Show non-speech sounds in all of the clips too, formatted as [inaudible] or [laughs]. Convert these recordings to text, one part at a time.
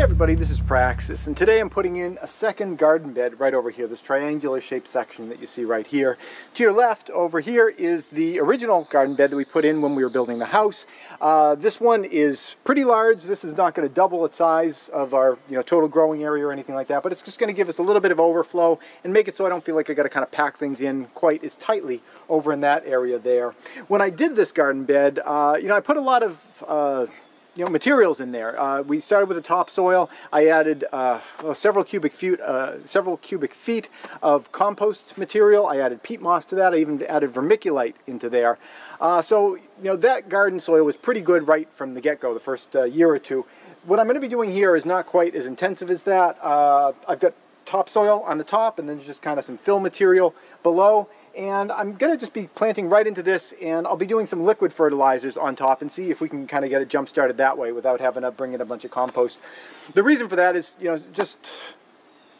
Hey everybody, this is Praxis, and today I'm putting in a second garden bed right over here, this triangular shaped section that you see right here. To your left, over here, is the original garden bed that we put in when we were building the house. Uh, this one is pretty large. This is not going to double its size of our you know total growing area or anything like that, but it's just going to give us a little bit of overflow and make it so I don't feel like I got to kind of pack things in quite as tightly over in that area there. When I did this garden bed, uh, you know, I put a lot of uh, you know, materials in there. Uh, we started with the topsoil. I added uh, several cubic feet, uh, several cubic feet of compost material. I added peat moss to that. I even added vermiculite into there. Uh, so, you know, that garden soil was pretty good right from the get-go, the first uh, year or two. What I'm going to be doing here is not quite as intensive as that. Uh, I've got topsoil on the top and then just kind of some fill material below and I'm going to just be planting right into this and I'll be doing some liquid fertilizers on top and see if we can kind of get it jump started that way without having to bring in a bunch of compost. The reason for that is, you know, just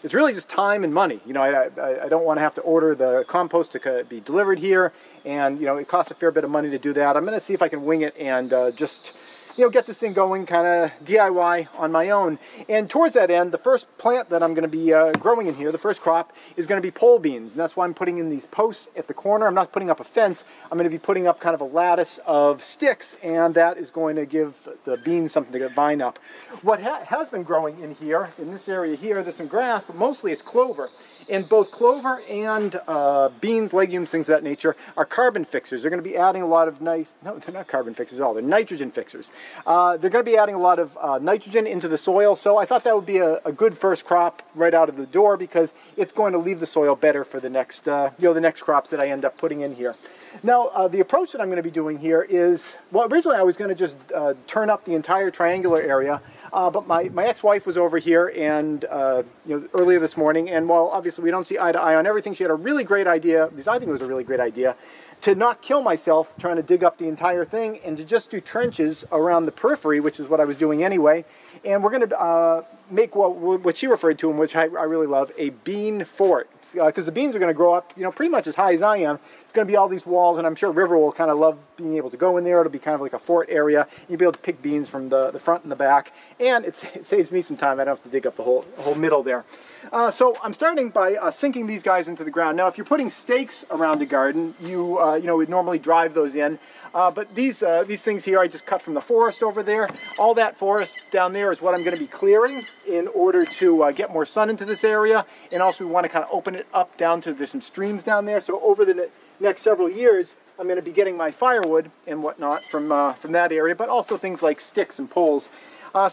it's really just time and money. You know, I, I, I don't want to have to order the compost to be delivered here and, you know, it costs a fair bit of money to do that. I'm going to see if I can wing it and uh, just you know, get this thing going kind of DIY on my own. And towards that end, the first plant that I'm going to be uh, growing in here, the first crop, is going to be pole beans. And that's why I'm putting in these posts at the corner. I'm not putting up a fence. I'm going to be putting up kind of a lattice of sticks, and that is going to give the beans something to vine up. What ha has been growing in here, in this area here, there's some grass, but mostly it's clover. And both clover and uh, beans, legumes, things of that nature are carbon fixers. They're going to be adding a lot of nice, no, they're not carbon fixers at all, they're nitrogen fixers. Uh, they're going to be adding a lot of uh, nitrogen into the soil, so I thought that would be a, a, good first crop right out of the door because it's going to leave the soil better for the next, uh, you know, the next crops that I end up putting in here. Now, uh, the approach that I'm going to be doing here is, well, originally I was going to just uh, turn up the entire triangular area uh, but my, my ex-wife was over here and you know earlier this morning, and while obviously we don't see eye to eye on everything, she had a really great idea. Because I think it was a really great idea to not kill myself trying to dig up the entire thing and to just do trenches around the periphery, which is what I was doing anyway. And we're going to uh, make what, what she referred to, and which I, I really love, a bean fort. Because uh, the beans are going to grow up, you know, pretty much as high as I am. It's going to be all these walls, and I'm sure River will kind of love being able to go in there. It'll be kind of like a fort area. You'll be able to pick beans from the, the front and the back, and it [laughs] saves me some time. I don't have to dig up the whole, whole middle there. Uh, so I'm starting by uh, sinking these guys into the ground. Now, if you're putting stakes around a garden, you uh, you know would normally drive those in. Uh, but these uh, these things here, I just cut from the forest over there. All that forest down there is what I'm going to be clearing in order to uh, get more sun into this area. And also, we want to kind of open it up down to there's some streams down there. So over the ne next several years, I'm going to be getting my firewood and whatnot from from that area, but also things like sticks and poles.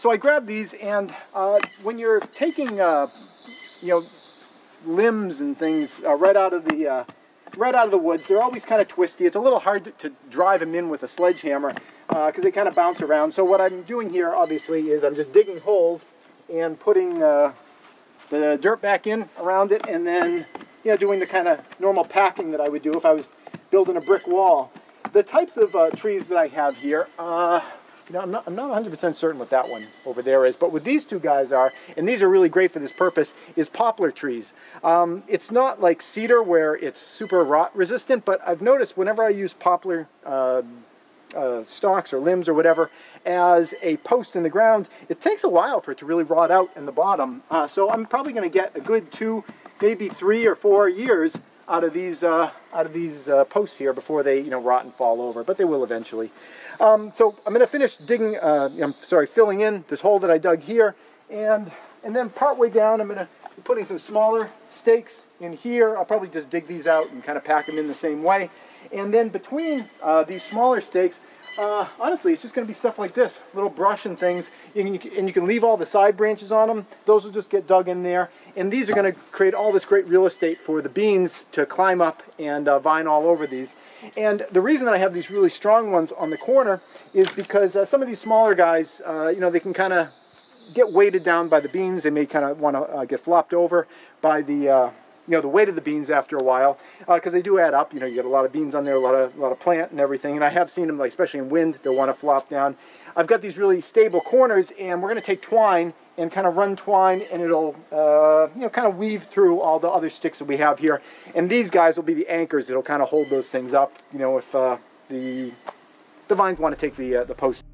so I grab these, and when you're taking you know, limbs and things uh, right out of the uh, right out of the woods. They're always kind of twisty. It's a little hard to, to drive them in with a sledgehammer because uh, they kind of bounce around. So what I'm doing here, obviously, is I'm just digging holes and putting uh, the dirt back in around it, and then you know doing the kind of normal packing that I would do if I was building a brick wall. The types of uh, trees that I have here. You know, I'm not, I'm not 100% certain what that one over there is, but what these two guys are, and these are really great for this purpose, is poplar trees. Um, it's not like cedar where it's super rot resistant, but I've noticed whenever I use poplar uh, uh, stalks or limbs or whatever as a post in the ground, it takes a while for it to really rot out in the bottom. Uh, so I'm probably going to get a good two, maybe three or four years out of these uh, out of these uh, posts here before they you know rot and fall over, but they will eventually. Um, so I'm going to finish digging, uh, I'm sorry, filling in this hole that I dug here, and and then partway down I'm going to be putting some smaller stakes in here. I'll probably just dig these out and kind of pack them in the same way. And then between uh, these smaller stakes, uh, honestly, it's just going to be stuff like this, little brush and things, and you, can, and you can leave all the side branches on them. Those will just get dug in there, and these are going to create all this great real estate for the beans to climb up and uh, vine all over these. And the reason that I have these really strong ones on the corner is because uh, some of these smaller guys, uh, you know, they can kind of get weighted down by the beans. They may kind of want to uh, get flopped over by the uh, you know the weight of the beans after a while because uh, they do add up. You know, you get a lot of beans on there, a lot of a lot of plant and everything. And I have seen them, like especially in wind, they'll want to flop down. I've got these really stable corners, and we're going to take twine and kind of run twine, and it'll uh, you know kind of weave through all the other sticks that we have here. And these guys will be the anchors that'll kind of hold those things up. You know, if uh, the the vines want to take the uh, the post.